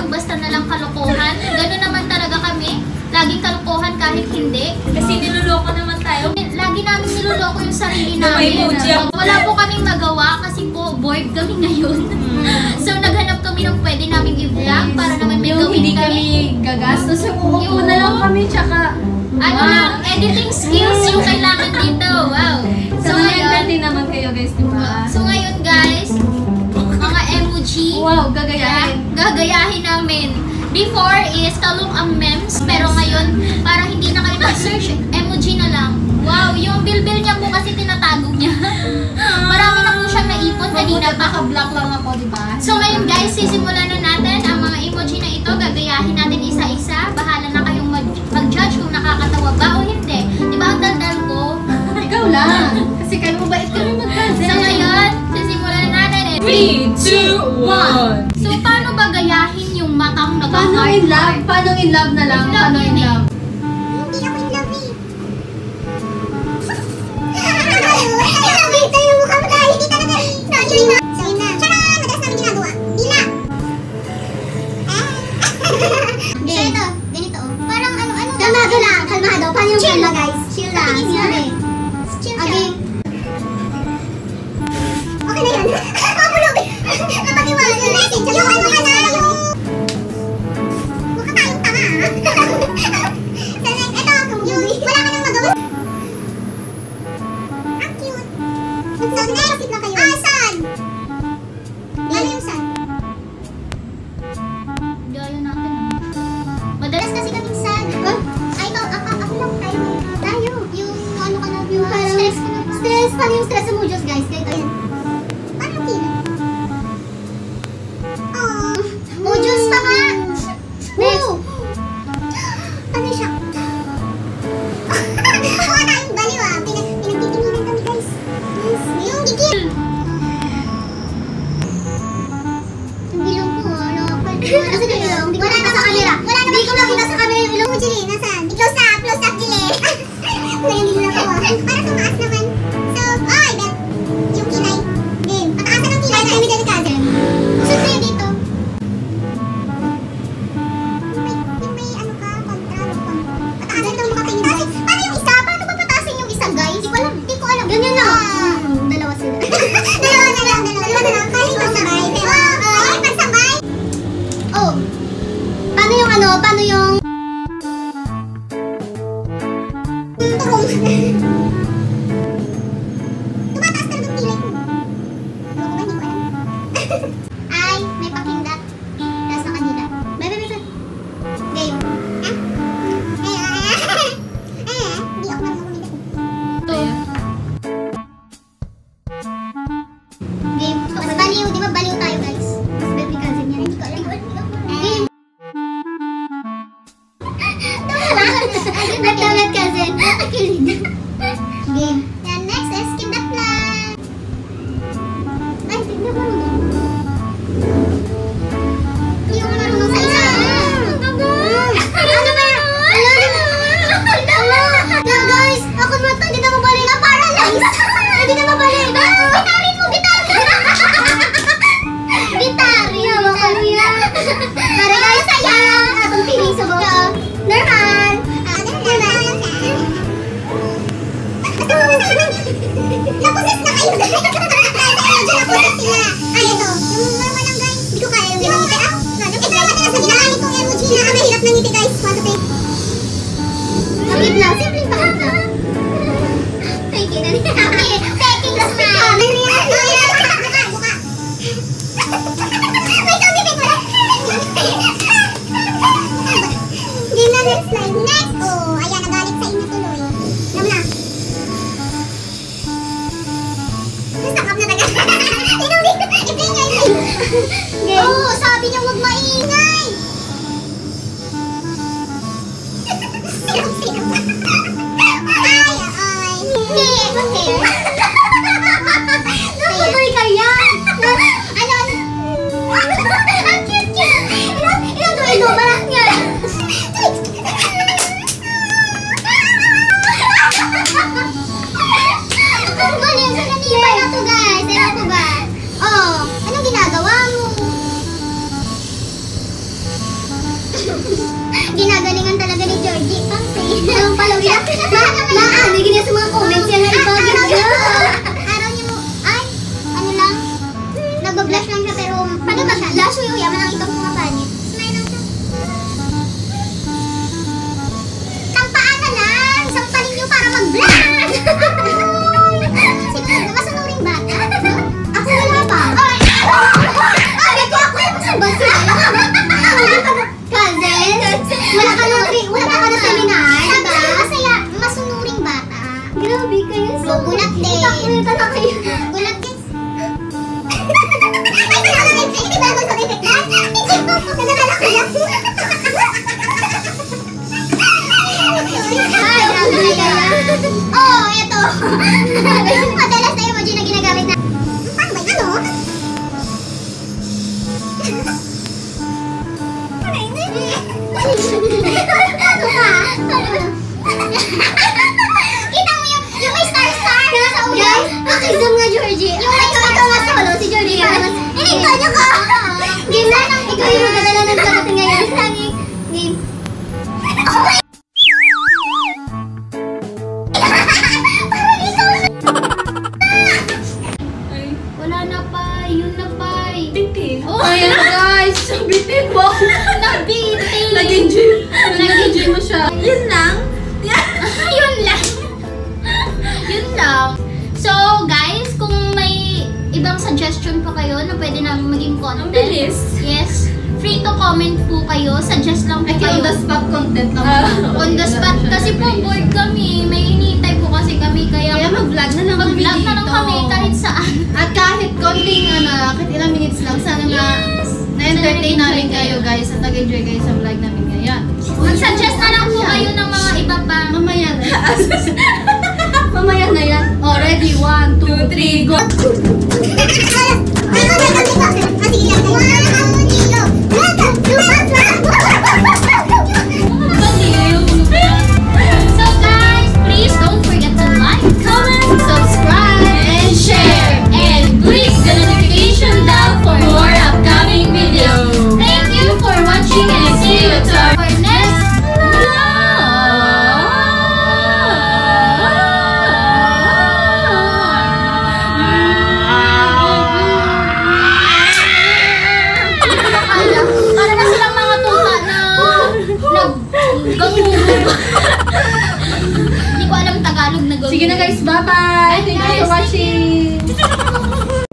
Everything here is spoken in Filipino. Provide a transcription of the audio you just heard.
wag, basta na lang kalokohan. Ganun naman talaga kami. Laging kalokohan kahit hindi. Kasi niloloko naman tayo. Lagi namin niloloko yung sarili namin. emoji. Wala po kaming magawa kasi po bored kami ngayon. Hmm. so naghanap kami ng pwede namin i-vlog para naman may Yung gawin hindi kami gagastos. Yung uupo na lang kami, tsaka Ano lang, editing skills yung kailangan dito. Wow. So, So, ngayon, natin naman kayo guys, di ba? so ngayon guys, kimchi. Wow, gagayahin. Gagayahin namin. Before is talong ang memes, pero ngayon, para hindi na kayo mag-search, emoji na lang. Wow, yung bilbil niya po kasi tinatago niya. Ah. Marami na po siya naipon kanina. Baka-block lang ako, di ba? So ngayon guys, sisimulan na natin ang mga emoji na ito. Gagayahin natin isa-isa. Bahala na kayong mag-judge kung nakakatawa ba o hindi. Di ba ang daldal ko? Ah, ikaw lang. Kasi kayo mabait ka 3, 2, 1! So, paano ba gayahin yung matang nagka-hard Paano in love? Paano in love na lang? In love Paano in eh. love? 这个 Lahat ng ngiti guys. One, two, three. Kapit lang. Simple pa. Thank you na rin. Okay. Peking na smile. Next slide. Next! Oh, ayan, nagalit sa inyo tuloy. Alam na. Stop na talaga. Ikaw dito. Ikaw dito. Oo, sabi niya huwag ma vamos você. Kita mo yung, yung may star-star na sa ulo? Guys, pakisam nga, Georgie. Yung may ikaw nga solo, si Georgie ka naman. Hindi, ikaw niyo ka. Game na, ikaw yung magdadala ng sagot ngayon. Game. Oh my kayo na pwede namin maging content. Ang bilis. Yes. Free to comment po kayo. Suggest lang po Ay, kayo. on the spot content lang. Ah, on the spot. Kasi po, bored kami. May hinihintay po kasi kami. Kaya, Kaya mag-vlog na lang kami mag-vlog na lang kami kahit saan. At kahit konting, ano, kahit ilang minutes lang, sana na na-entertain namin kayo guys at nag-enjoy kayo sa vlog namin ngayon. Mag-suggest na lang po kayo ng mga iba pa. Mamaya na. Mamaya na yan. Oh, ready? One, two, three, go! Sige na guys, bye-bye! Thank you guys, for watching!